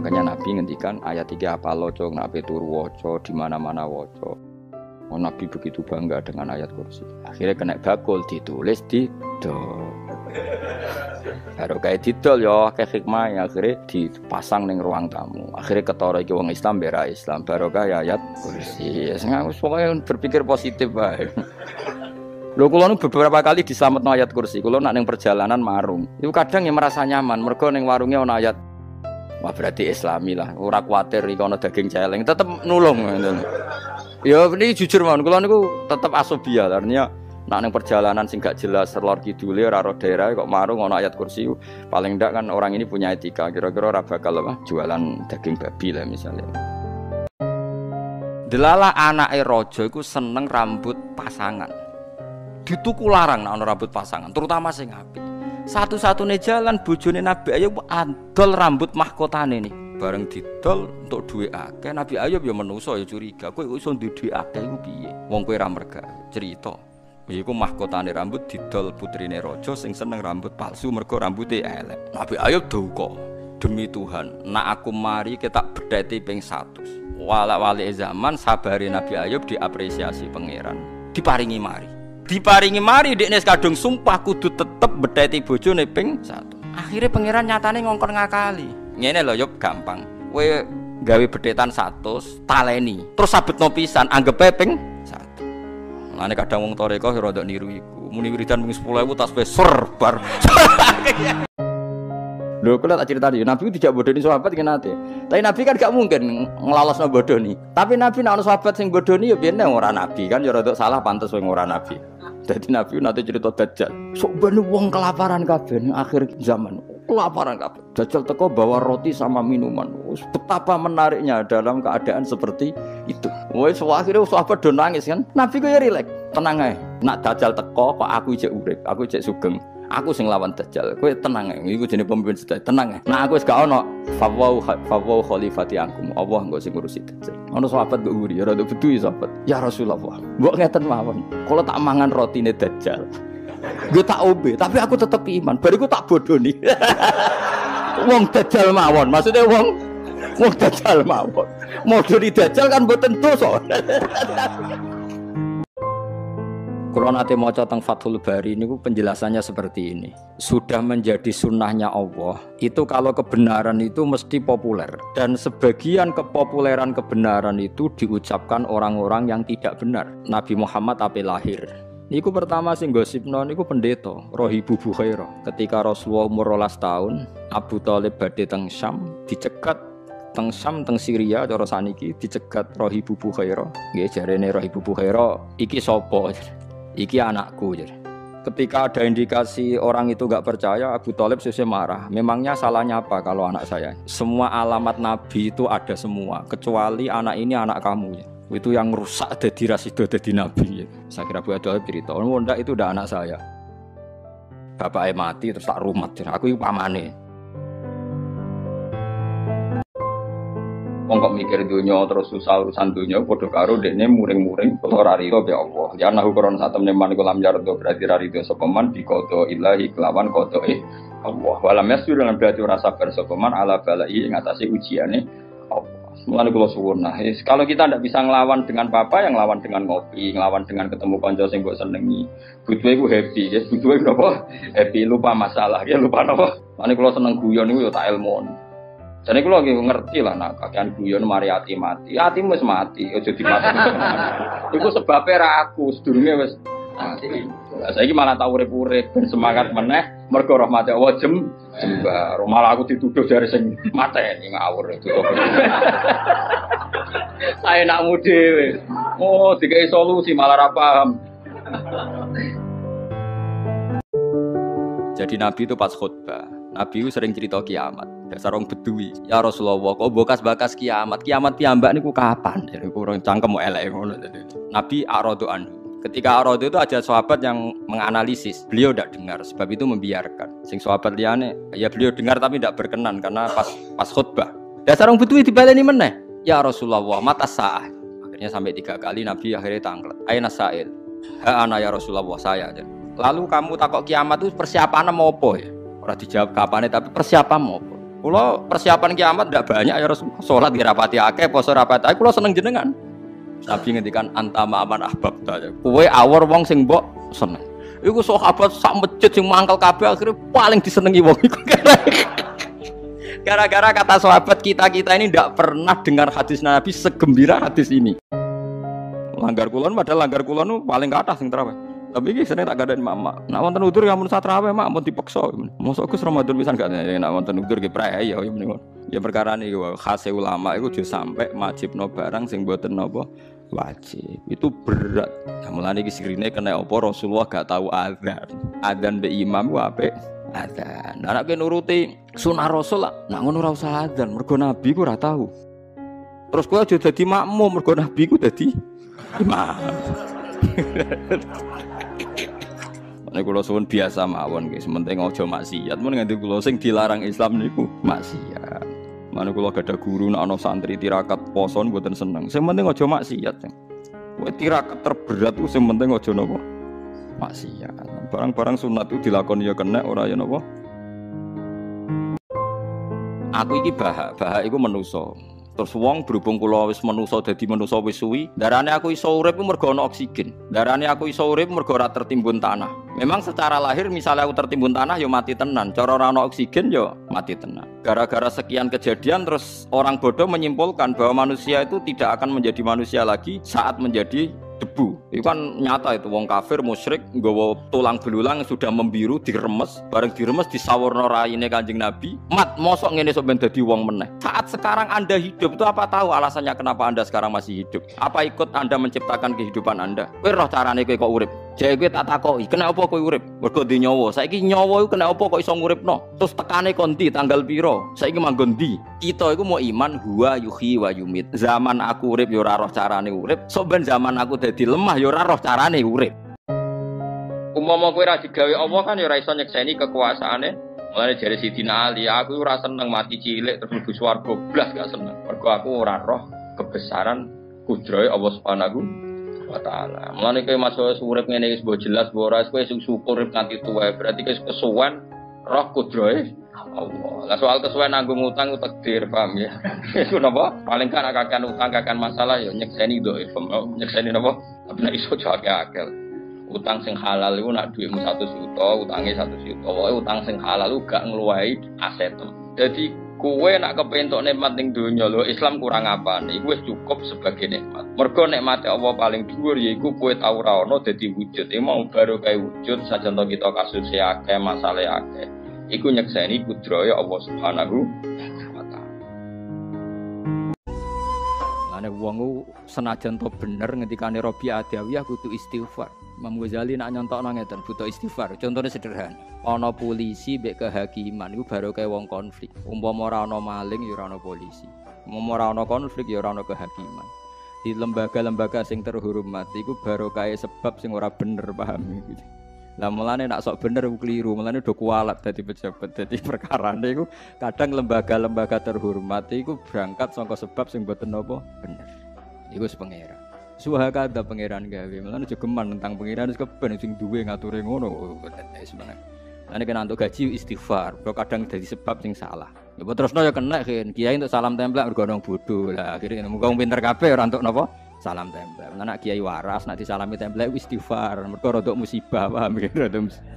Makanya Nabi ngendikan ayat tiga apa loco, nabi turu woco, di mana-mana woco. Oh, Nabi begitu bangga dengan ayat kursi. Akhirnya kena bakul ditulis di do. Baru kayak didol ya kayak hikmah ya akhirnya dipasang neng ruang tamu. Akhirnya ketara iki wong Islam bera Islam baru kayak ayat kursi. Ya sing pokoknya berpikir positif bae. Lho kula nu beberapa kali diselametno ayat kursi. Kula nak ning perjalanan marung. Itu kadang yang merasa nyaman mergo ning warungnya ana ayat Wah berarti islami lah, ora kuatir iki ana daging celeng, tetep nulung. Ya ini jujur mawon, kula niku tetep asobia, artinya nak ning perjalanan sing gak jelas lor kidule ora ro daerah kok marung ana ayat kursi paling ndak kan orang ini punya etika kira-kira ora bakal apa jualan daging babi lah misalnya Delala anake raja iku seneng rambut pasangan. Dituku larang nek rambut pasangan, terutama sing apik. Satu-satunya jalan bojone Nabi Ayub adol rambut mahkotane nih. Bareng didol untuk duwe akeh Nabi Ayub ya menuso ya curiga. Kowe iso duwe akeh iku piye? Wong kowe ra merga. Cerita. Iku mahkotane rambut didol putrine raja sing seneng rambut palsu mergo rambutnya elek. Nabi Ayub duka. Demi Tuhan, nak aku mari kita bedeti ping 100. Wala wali zaman sabari Nabi Ayub diapresiasi pangeran. Diparingi mari diparingi mari dekne kadung sumpah kudu tetep bedheti bojone ping satu. Akhirnya pangeran nyatane ngongkon ngakali. Ngene lho yop gampang. Kowe gawe bedetan satu, taleni. Terus sabetno pisan anggepe ping satu. Lane kadang wong toreko rada niru iku. Muni wiridan ping 10.000 tas wis bar. Lho kula tak cerita nih, Nabi tidak bodoni sahabat kan nate. Tapi Nabi kan gak mungkin nglalasno bodoni. Tapi Nabi nek ana sahabat sing bodoni ya biyen ora Nabi kan ya rada salah pantes wong ora Nabi. Jadi Nabi nanti cerita Dajjal. Sok bener wong kelaparan kabeh akhir zaman. Kelaparan kabeh. Dajjal teko bawa roti sama minuman. Betapa menariknya dalam keadaan seperti itu. Wes akhirnya sahabat do nangis kan. Nabi kok ya rileks. Tenang ae. Nak Dajjal teko kok aku ijek urip, aku ijek sugeng. Aku sing lawan Dajjal. Kowe tenang. Iku jenenge pemimpin sedaya. Tenang. Nah aku wis gak ono. Fawau fawau khalifati angkum. Allah engko sing ngurusi Dajjal. Ono sahabat kok nguri, ya rada bedu sahabat. Ya Rasulullah. Mbok ngeten mawon. Kalau tak mangan rotine Dajjal. Gue tak obe, tapi aku tetap iman. Bariku tak bodoh nih. wong Dajjal mawon. Maksudnya wong wong Dajjal mawon. Mau dari Dajjal kan tentu so. Kalau nanti mau tentang Fathul Bari ini penjelasannya seperti ini. Sudah menjadi sunnahnya Allah. Itu kalau kebenaran itu mesti populer. Dan sebagian kepopuleran kebenaran itu diucapkan orang-orang yang tidak benar. Nabi Muhammad apa lahir. Niku pertama sing gosipno niku pendeta Rohibu Bukhairah. Ketika Rasulullah umur 12 tahun, Abu Thalib badhe teng Syam, dicegat teng Syam teng Syria cara saniki dicegat Rohibu Bukhairah. Nggih jarene Rohibu Bukhairah iki sapa? Iki anakku jadi. Ketika ada indikasi orang itu gak percaya, Abu Talib sesuai marah. Memangnya salahnya apa kalau anak saya? Semua alamat Nabi itu ada semua, kecuali anak ini anak kamu. Ya. Itu yang rusak jadi ras itu jadi Nabi. Ya. Saya kira Abu Talib cerita, oh enggak itu udah anak saya. Bapak mati terus tak rumat. Aku itu pamane. Wong kok mikir dunia terus susah urusan dunia padha karo dekne muring-muring ora rido be Allah ya nahu koron satem neman iku lam yardo berarti ra rido sapa man di kodo ilahi kelawan kodo eh Allah walam yasir dengan berarti ora sabar sapa man ala balai ing atase ujiane Allah Mulane kula suwun nah kalau kita tidak bisa ngelawan dengan papa yang ngelawan dengan ngopi, ngelawan dengan ketemu kanca sing mbok senengi. Butuhe iku happy, ya butuhe napa? Happy lupa masalah, ya lupa napa? Mulane kula seneng guyon niku ya tak ilmu. Jadi kalau lagi ngerti lah nak kakean guyon mari hati mati, hati wis mati, ojo dimati. Iku sebabnya ra aku sedurunge wis mati. Saya ini malah tahu urip-urip dan semangat meneh mergo rahmat Allah jem jembar. Malah aku dituduh dari sing mateni ngawur itu. Saya nak mude Oh, dikai solusi malah ra paham. Jadi Nabi itu pas khutbah, Nabi itu sering cerita kiamat. Dasar orang bedui. Ya Rasulullah, kok bekas-bekas kiamat. Kiamat piambak niku kapan? Jadi kurang cangkem elek ngono. Nabi arodo anhu. Ketika arodo itu ada sahabat yang menganalisis. Beliau tidak dengar, sebab itu membiarkan. Sing sahabat liane, ya beliau dengar tapi tidak berkenan karena pas pas khutbah. Dasar orang bedui dibaleni meneh. Ya Rasulullah, mata sah. Akhirnya sampai tiga kali Nabi akhirnya tanglet. Aina sa'il. Ha ana ya Rasulullah saya. Lalu kamu takut kiamat itu persiapan mau apa ya? Orang dijawab kapan tapi persiapan mau? Kulo persiapan kiamat tidak banyak ya Rasulullah. Salat di rapati akeh, poso rapati akeh, kulo seneng jenengan. Nabi ngendikan antama aman ahbab ta. Kowe awor wong sing seneng. Iku sahabat sak masjid sing mangkel kabeh akhirnya paling disenengi wong iku. Gara-gara kata sahabat kita-kita ini tidak pernah dengar hadis Nabi segembira hadis ini. Langgar kulon padahal langgar kulon paling ke atas sing terawih. Tapi iki sering tak gadain mama. Nak wonten udur ya mun satrawe mak mun dipaksa. Mosok Gus Ramadan pisan gak nak wonten udur ki prae ya ya mending. Ya perkara niku khas ulama iku aja sampe majibno barang sing mboten napa wajib. Itu berat. Nah, mulane iki sirine kena apa Rasulullah gak tahu adzan. Adzan be imam ku apik adzan. Nek nuruti sunah Rasul lah, nak ngono ora usah adzan, mergo Nabi ku ora. Terus kowe aja dadi makmum mergo Nabi ku dadi imam. Nek kula suwun biasa mawon guys, penting aja maksiat. Mun nganti kula sing dilarang Islam niku maksiat. Mana kula gada guru nek ana santri tirakat poso mboten seneng. Sing penting aja maksiat. Kowe tirakat terberat ku sing penting aja napa? Maksiat. Barang-barang sunat itu dilakoni ya kena ora ya napa? Aku iki bahak, bahak iku menusa. Terus wong berhubung kula wis manusa dadi manusa wis suwi, darane aku iso urip mergo ana oksigen. Darane aku iso urip mergo ora tertimbun tanah. Memang secara lahir misalnya aku tertimbun tanah ya mati tenan. Cara ora ana oksigen ya mati tenan. Gara-gara sekian kejadian terus orang bodoh menyimpulkan bahwa manusia itu tidak akan menjadi manusia lagi saat menjadi debu. Itu kan nyata itu wong kafir musyrik nggawa tulang belulang sudah membiru diremes, bareng diremes disawarno raine Kanjeng Nabi. Mat mosok ngene sok ben dadi wong meneh. Saat sekarang Anda hidup itu apa tahu alasannya kenapa Anda sekarang masih hidup? Apa ikut Anda menciptakan kehidupan Anda? Kowe roh carane kowe kok urip? Jadi gue tak takoki, kenapa kowe urip? Mergo di nyawa. Saiki nyawa iku kenapa kok iso nguripno? Terus tekane konti tanggal piro? Saiki manggon ndi? Kita iku mau iman huwa yuhi wa yumit. Zaman aku urip ya ora roh carane urip, sok ben zaman aku dadi lemah ya ora roh carane urip. Umpama kowe ora digawe Allah kan ya ora iso nyekseni kekuasaane. Mulane jare Sidina Ali, aku ora seneng mati cilik terus mlebu swarga blas gak seneng. Mergo aku ora roh kebesaran kudrahe Allah Subhanahu wa taala. Mulane kowe masuk urip ngene wis mbok jelas mbok ora kowe sing syukur nganti tuwa berarti kowe kesuwen roh kudrahe Allah. Lah soal kesuwen nanggung utang takdir paham ya. Iku napa? Paling kan akan utang akan masalah ya nyekseni do paham. Nyekseni napa? Tapi nek iso jake akal. Utang sing halal iku nak dhuwitmu 1 juta, utange 1 juta. Pokoke utang sing halal lu gak ngluwahi aset. Jadi kue nak kepentok nikmat ning donya lho Islam kurang apa nih wis cukup sebagai nikmat. Mergo nikmate Allah paling dhuwur yaiku kue tau ra ono dadi wujud. E mau baru kayak wujud saja kita kasus akeh masalah akeh iku nyekseni kudraya Allah Subhanahu wa taala. Lane wong senajan to bener ngendikane Robi Adawiyah kudu istighfar Imam Ghazali nak nyontokno ngeten butuh istighfar. Contohnya sederhana. Ana polisi mbek kehakiman iku baru kayak wong konflik. Umpama ora ana maling ya ora polisi. Umpama ora ana konflik ya ora kehakiman. Di lembaga-lembaga sing terhormat iku baru kayak sebab sing ora bener paham gitu. Lah mulane nak sok bener keliru, mulane do kualat dadi pejabat. Dadi perkara iku kadang lembaga-lembaga terhormat iku berangkat saka sebab sing boten napa bener. Iku sepengera. Suha kada pangeran gawe. Mulane aja geman tentang pangeran wis keben sing duwe ngature ngono. Sebenarnya. Ane kena untuk gaji istighfar, kok kadang jadi sebab sing salah. Ya terus ya kena kan, kiai untuk salam tempel mergo orang bodoh lah. Akhirnya muga pinter kabeh ora untuk napa? Salam tempel. Nak kiai waras nak disalami tempel istighfar, mergo rada musibah paham ya rada musibah.